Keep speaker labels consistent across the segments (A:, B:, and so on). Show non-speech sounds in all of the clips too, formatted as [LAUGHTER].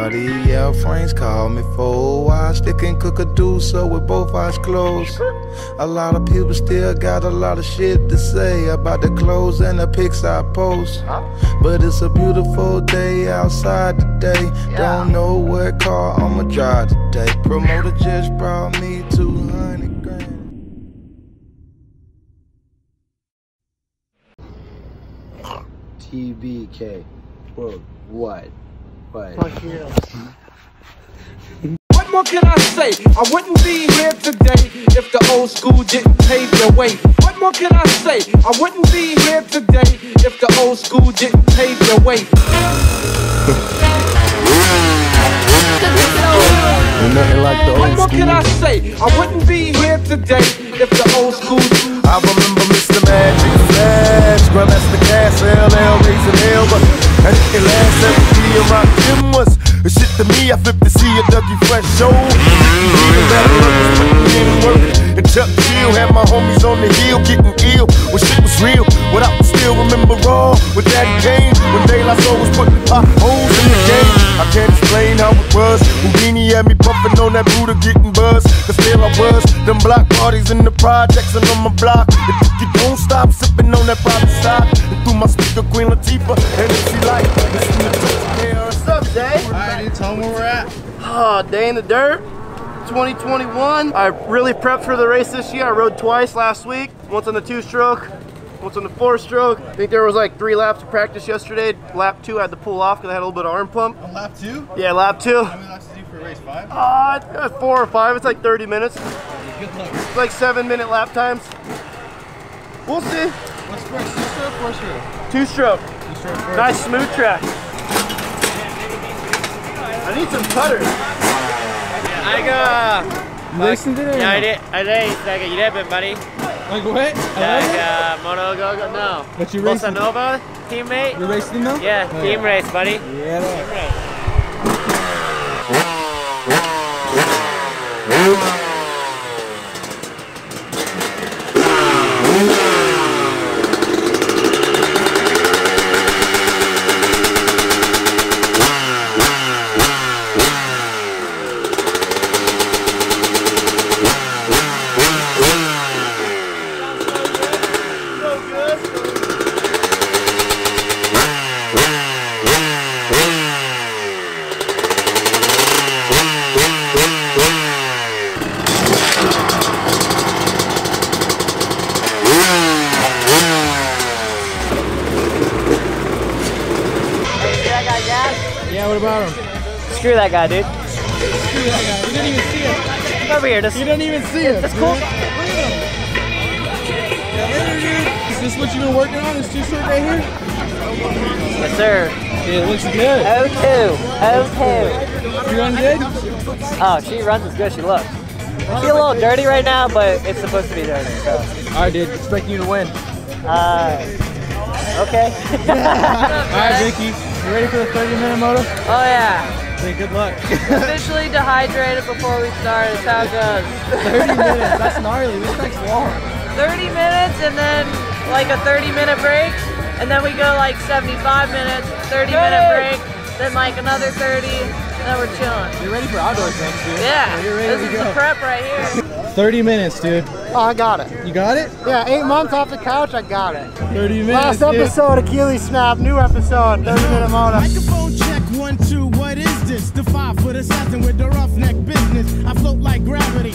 A: party. Yeah, friends call me for I stick and cook a do so with both eyes closed. A lot of people still got a lot of shit to say about the clothes and the pics I post. But it's a beautiful day outside today. Don't know what car I'ma drive today. Promoter just brought me 200 grand.
B: DBK. Bro, what? What? [LAUGHS]
C: What more can I say? I wouldn't be here today if the old school didn't pave the way. What more can I say? I wouldn't be here today if the old school didn't pave the way.
B: Ain't nothing like the old
C: What
B: old
C: more can I say? I wouldn't be here today if the old school.
D: I remember Mr. Magic Flash, Grandmaster Caz, LL, raising didn't last. Every year my gym was a shit to me. I see a Dougie Fresh show. And Chuck Chill had my homies on the hill getting ill when shit was real. What I still remember raw when Daddy came, when La Soul was putting potholes in the game. I can't explain how it was. Whodini had me puffing on that Buddha getting buzz. Cause still I was. Them block parties in the projects and on my block. If you don't stop sipping on that private stock. And through my speaker, Queen Latifah. And if she like, listen to Touch
E: What's
F: tell them where we're at.
E: Oh, day in the dirt. 2021. I really prepped for the race this year. I rode twice last week. Once on the two-stroke, once on the four-stroke. I think there was like three laps of practice yesterday. Lap two, I had to pull off because I had a little bit of arm pump.
F: On lap two?
E: Yeah, lap two.
F: How many laps to do for race five?
E: Uh, four or five. It's like 30 minutes.
F: Good luck.
E: It's like seven-minute lap times. We'll see.
F: What's first? Two stroke, four stroke?
E: Two-stroke.
F: Two stroke first.
E: Nice smooth track. I need some putter.
G: Aga!
F: racing today?
G: Yeah, I did. I did. Like, you did, buddy.
F: Like what?
G: Like, uh, Mono Go Go. No.
F: But you
G: Bossa
F: racing?
G: Nova teammate.
F: You're racing though?
G: Yeah,
F: Oh,
G: team race, buddy.
F: Yeah.
G: Team race.
F: Yeah, what about him?
G: Screw that guy, dude.
F: Screw that guy. You didn't even see him.
G: Come over here. Just,
F: You didn't even see him.
G: That's cool.
F: Look at him. Yeah, later, dude. Is this what you've been working on? This stroke right here?
G: yes, sir.
F: Yeah, it looks good.
G: O2. O2.
F: You run good?
G: Oh, she runs as good as she looks. She's a little dirty right now, but it's supposed to be dirty. So,
F: All right, dude. Expecting you to win.
G: uh, okay. [LAUGHS]
F: All right, Vicky. You ready for the 30 minute moto?
G: oh yeah.
F: Okay, good luck. [LAUGHS]
G: Officially dehydrated before we start. That's how it goes.
F: 30 minutes. That's gnarly. This thing's long.
G: 30 minutes and then like a 30 minute break and then we go like 75 minutes 30 minute break then like another 30 and then we're chilling
F: You're ready for outdoors things, dude.
G: yeah
F: You're ready
G: this
F: to
G: is
F: go.
G: the prep right here [LAUGHS]
F: 30 minutes, dude.
E: Oh, I got it.
F: You got it?
E: Yeah, eight months off the couch, I got it.
F: 30 minutes.
E: Last
F: dude.
E: episode, Achilles snap. New episode, 30 minute moto.
H: Microphone check one two. What is this? The five foot assassin with the roughneck business. I float like gravity.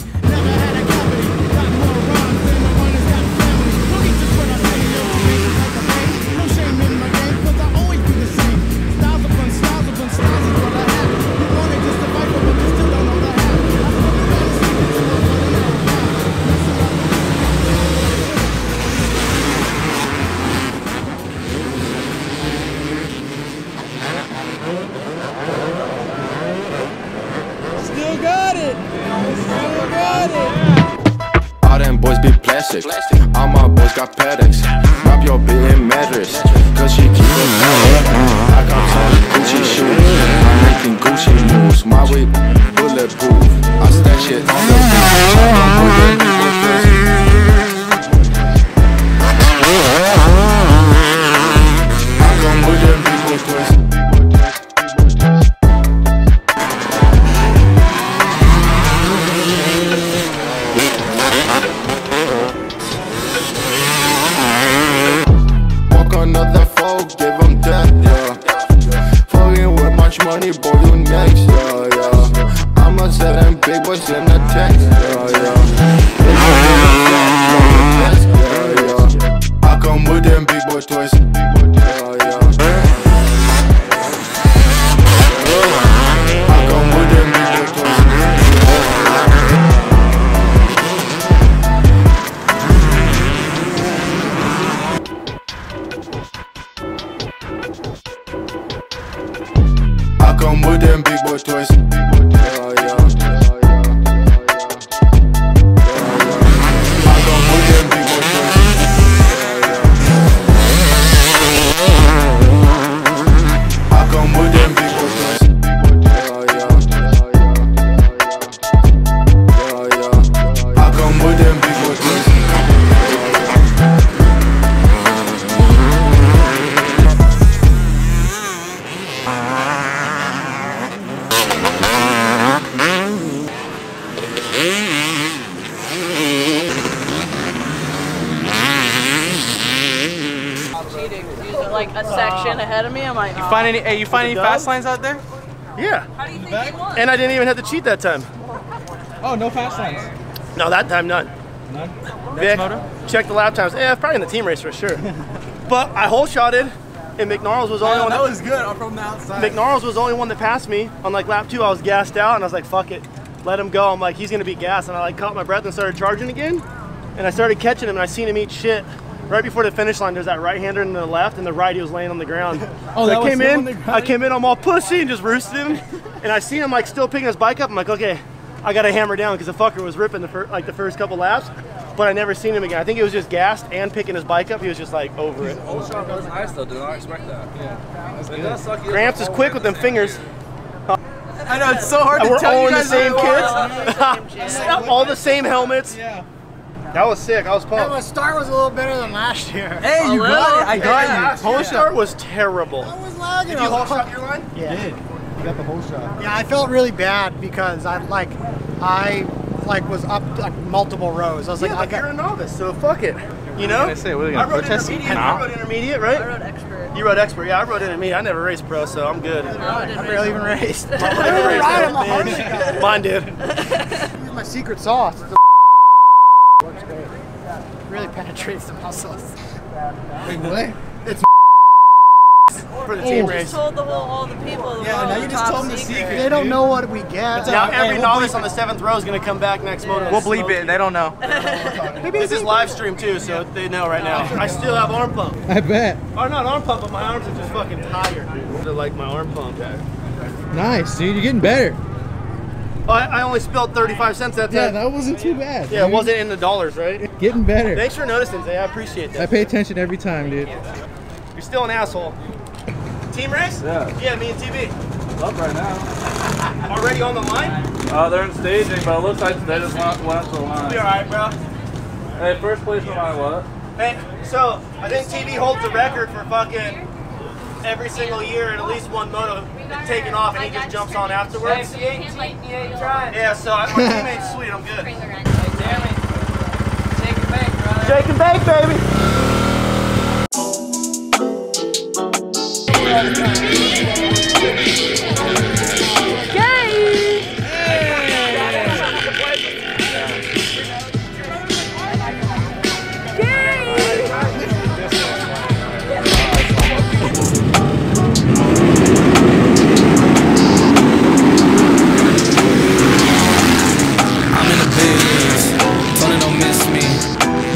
H: Got it. Still
F: got it.
A: All them boys be plastic. All my boys got paddocks. Drop your bitch in mattress. Cause she keep it. I got Tony Gucci shoes. I'm making Gucci moves. My whip bulletproof. I stack shit on the. I come with them
I: big boy toys. Yeah,
J: like a section ahead of me. I'm like, oh.
F: Find any? Hey, you find any
E: dub?
F: fast lines out there?
E: Yeah.
J: How do you think he won?
E: And I didn't even have to cheat that time.
F: Oh, no fast lines.
E: No, that time none.
F: None.
E: Vic,
F: moto?
E: check the lap times. Yeah, probably in the team race for sure. [LAUGHS] but I whole shotted, and McNarls was the only one.
F: that was good. I'm from the outside.
E: McNarls was the only one that passed me on like lap two. I was gassed out, and I was like, "Fuck it, let him go." I'm like, "He's gonna be gassed," and I like caught my breath and started charging again. And I started catching him, and I seen him eat shit. Right before the finish line, there's that right hander in the left, and the right he was laying on the ground. [LAUGHS]
F: Oh,
E: So
F: that
E: I came in. I came in, I'm all pussy, and just roosted him. and I seen him like still picking his bike up. I'm like, okay, I gotta hammer down because the fucker was ripping the fir- like the first couple laps. But I never seen him again. I think it was just gassed and picking his bike up. He was just like over it.
K: Old shot was nice though. Did not expect that. Yeah. It does suck. you
E: Gramps is quick with them fingers.
F: I know it's so hard
E: And
F: to
E: we're
F: tell
E: all
F: you
E: in the
F: guys
E: same
F: that-
E: kids. [LAUGHS] [LAUGHS] all the same helmets.
F: Yeah.
E: That was sick. I was
B: Yeah,
E: pumped.
B: the start was a little better than last year.
F: Hey, you oh, got it. I got
E: Last
F: you.
E: year's start was terrible.
B: I was lagging.
E: Did you
B: was-
E: whole shot your line?
B: Yeah.
F: You got the whole shot.
B: Yeah, I felt really bad because I like, I like was up like multiple rows. I was like,
E: Yeah,
B: I
E: like you're a novice, so fuck it. You know?
F: gonna say? What are they
E: I
F: gonna
E: rode
F: protest?
E: intermediate.
F: Nah.
E: I rode intermediate, right?
J: I rode expert.
E: You wrote expert. Yeah, I wrote intermediate. I never raced pro, so I'm good.
B: I barely even raced. [LAUGHS]
E: I
B: I
E: never raced
B: ride
E: that
B: on the Harley
E: bitch.
B: guy.
E: Mine did.
B: Use my secret sauce. It's a [LAUGHS] works great. Really penetrates the muscles.
F: Wait, what?
E: For the
B: Oh.
E: team
J: You
E: race.
J: just told the whole all the people.
F: Yeah, now you just told them the secret.
B: They don't know what we get.
E: Now
F: Hey,
E: every
F: we'll
E: novice on the seventh row is gonna come back next moto.
F: We'll bleep it. They don't know. [LAUGHS]
E: This is live stream too, so they know right now. I still have arm pump.
F: I bet.
E: Or not arm pump, but my arms are just fucking tired. They're like my arm pump.
F: Nice, dude. You're getting better.
E: Oh, I, I only spilled 35 cents that time.
F: Yeah, that wasn't too bad.
E: Yeah, it wasn't in the dollars, right?
F: Getting better.
E: Thanks for noticing, Zay. I appreciate that.
F: I pay attention every time, dude.
E: You're still an asshole. Team race?
K: Yeah.
E: Yeah, me and TV.
K: Up right now. [LAUGHS]
E: Already on the line?
K: Uh, they're in staging, but it looks like they just went, went up to the
E: Be
K: line.
E: alright, bro.
K: Hey, first place no matter what.
E: Hey, so I think TV holds the record for fucking every single year in at least one moto taking off and he just jumps on afterwards. Yeah, so I, my teammate's sweet, I'm good. Shake and bake, baby.
C: I'm in the big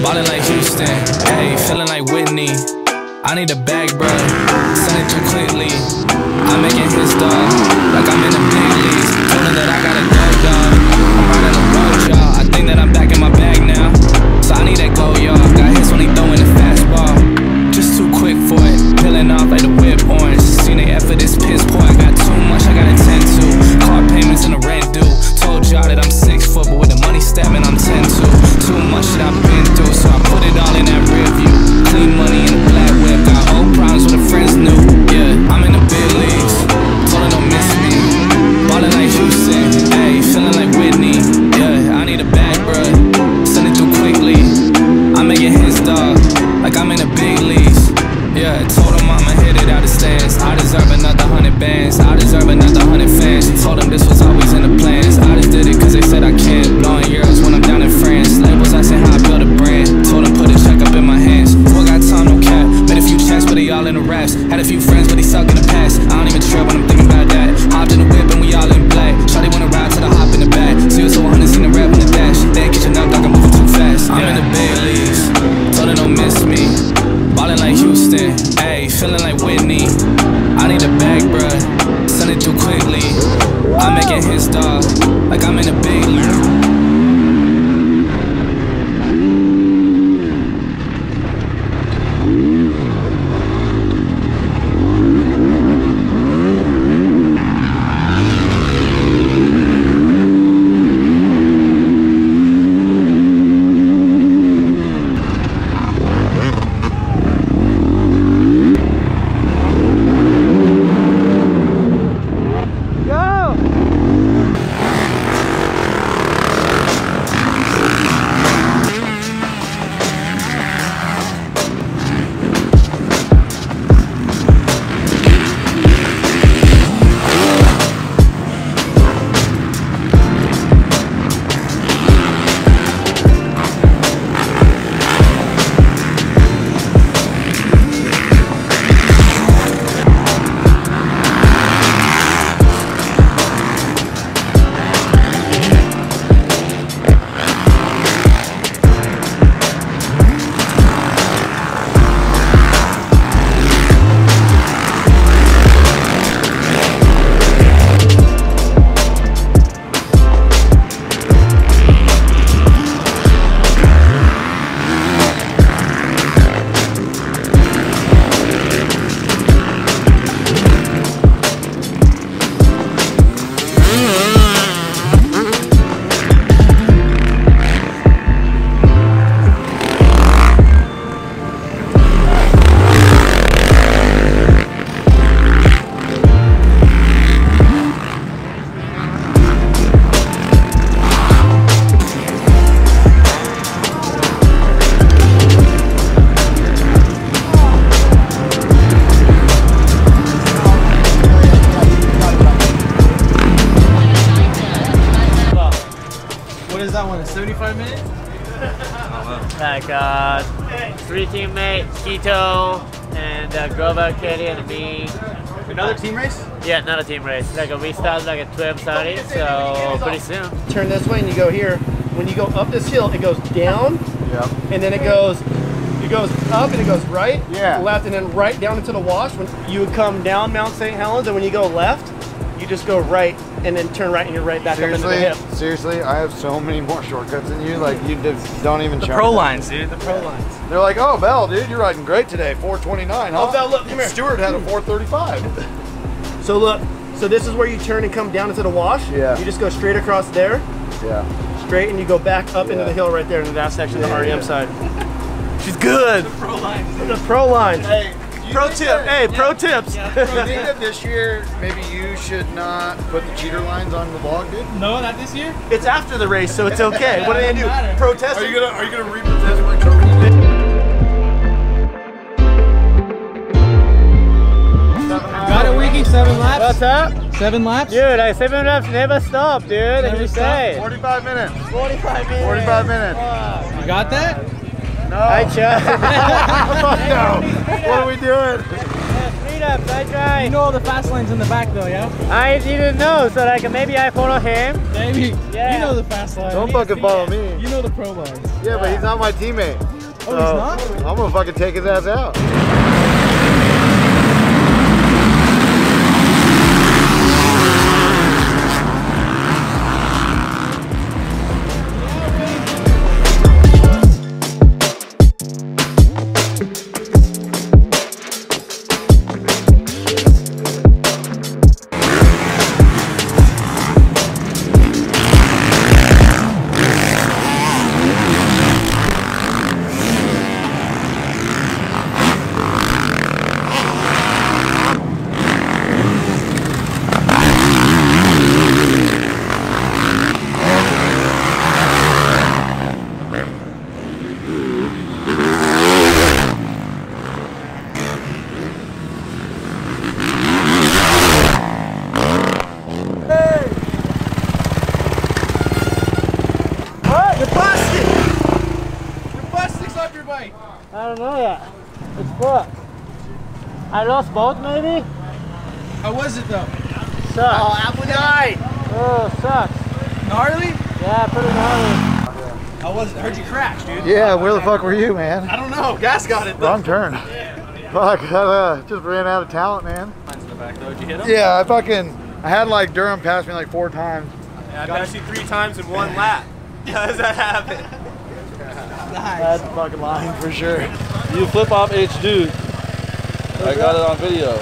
C: Ballin' like Houston, hey, feeling like Whitney. I need a bag, bruh, quickly. I'm making his dog, minutes? oh, [LAUGHS] wow. Like
G: uh, three teammates, Keto and uh, Gova, Katie, and me.
F: Another team race?
G: Yeah, another team race. Like we start like at 12:30, so pretty soon.
E: Turn this way and you go here. When you go up this hill, it goes down.
L: Yeah.
E: And then it goes it goes up and it goes right,
L: yeah.
E: left, and then right down into the wash. When you come down Mount St. Helens, and when you go left, you just go right and then turn right and you're right back
L: Seriously,
E: up into the hip.
L: seriously, I have so many more shortcuts than you. Like you don't even.
F: The
L: check
F: pro lines, dude. The pro lines.
L: They're like, oh, Bell, dude, you're riding great today. 429, huh?
E: Oh, Bell, look, come here.
L: Stewart had a 435.
E: So look, so this is where you turn and come down into the wash.
L: Yeah.
E: You just go straight across there,
L: Yeah.
E: straight, and you go back up into the hill right there in the that section, of
L: the
E: REM
L: yeah.
E: side. She's good.
F: The pro lines.
E: The pro lines.
L: Hey, you
E: Pro tip.
L: that-
E: Hey, pro tips.
L: You think that this year maybe you should not put the cheater lines on the vlog, dude?
F: No, not this year.
E: It's after the race, so it's okay. What are they gonna do? Protest?
L: Are you gonna Are you gonna reprotest my trophy?
F: Got it, Wiki. Seven laps.
G: What's up?
F: Seven laps.
G: Dude, I seven laps never stop, dude. Like
F: Never
G: you
F: stop?
G: say.
L: 45 minutes.
G: 45 minutes.
L: 45 minutes.
G: Fuck.
F: You got that?
L: No.
G: I tried. [LAUGHS]
L: Fuck no. What are we doing?
G: Three laps, I tried.
F: You know all the fast lanes in the back, though, yeah?
G: I didn't know, so like maybe I follow him.
F: Maybe.
G: Yeah.
F: You know the fast lines.
L: Don't fucking follow me.
F: You know the pro lines.
L: Yeah, but he's not my teammate.
F: Oh, he's not?
L: I'm gonna fucking take his ass out.
G: It's fucked. I lost both maybe?
F: How was it, though?
G: Sucks.
E: Oh, apple died.
G: Oh, sucks.
F: Gnarly?
G: Yeah, pretty gnarly.
F: How was it? I heard you crash, dude.
L: Yeah, where the fuck were you, man?
E: I don't know. Gas got it.
L: Wrong turn. Fuck, [LAUGHS] I uh, just ran out of talent, man.
F: Lines in the back, though. Did you hit him?
L: Yeah, I fucking I had like Durham pass me like four times.
K: I passed you three times in one lap. [LAUGHS] How does that happen?
L: That's fucking lying for sure.
M: You flip off H dude. I got it on video.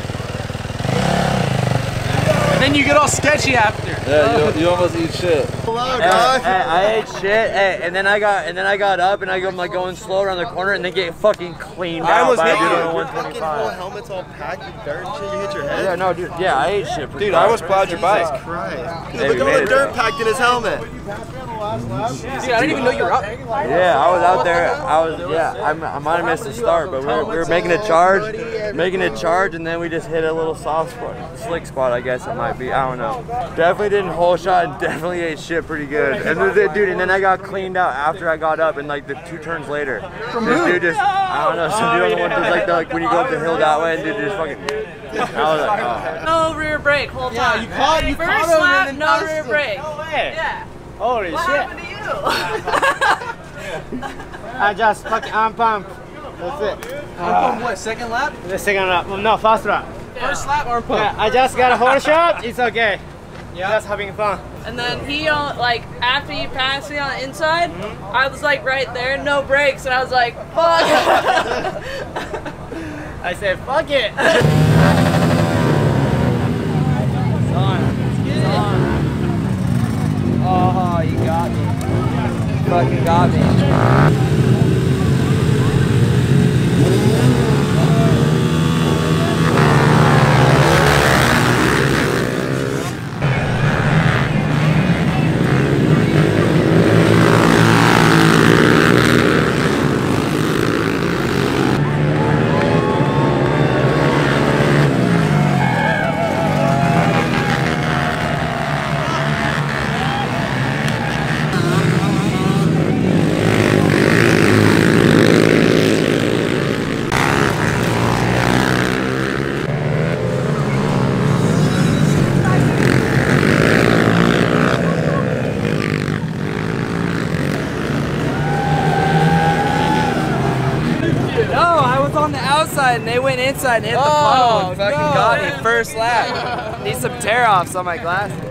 F: And then you get all sketchy after.
M: Yeah, you, oh. you almost eat shit.
N: Hey, hey, I ate shit, hey, and then I got and then I got up and I go like going slow around the corner and then get fucking cleaned
E: I
N: out
E: almost
N: by a
E: hit
N: dude
E: you.
N: on
E: Your fucking
N: 125.
E: whole helmet's all packed with dirt and shit. You hit your head.
N: Yeah, no, dude. Yeah, I ate shit. pretty
E: Dude, I
N: bad.
E: almost plowed your bike.
N: Christ.
E: Dude, look at all the dirt packed in his helmet.
F: Dude, I didn't even know you were up.
N: Yeah, I was out there. I was yeah. I, I might have missed the start, but we were, we were making a charge, making a charge, and then we just hit a little soft spot, slick spot. I guess it might be. I don't know. Definitely didn't hole shot and [LAUGHS] definitely ate shit pretty good. And then, the- dude, and then I got cleaned out after I got up, and like the two turns later, this dude just I don't know. Some dude on the one turns like the, like when you go up the hill that way, and dude just fucking. I was like, oh.
J: No rear brake whole
F: Yeah,
J: time.
F: you caught- you
J: First
F: caught him
J: lap,
F: and then
J: no rear brake.
F: No way.
J: Yeah.
G: Holy
J: what
G: shit.
J: happened to you? [LAUGHS]
G: I just fucking I'm pumped. That's it.
F: From what, second lap?
G: The second lap. Well, no, first lap.
F: First lap arm pump.
G: Yeah, I just got a whole shot. It's okay. Yeah. Just having fun.
J: And then he, uh, like, after he passed me on the inside. I was like right there, no brakes, and I was like, fuck. [LAUGHS]
G: I said, fuck it. [LAUGHS] it's on. It's on.
N: Oh, you got me. Fucking got me.
O: No, I was on the outside and they went inside and hit the
N: Oh,
O: puddle and fucking
N: no.
O: got me first lap. Need some tear offs on my glasses.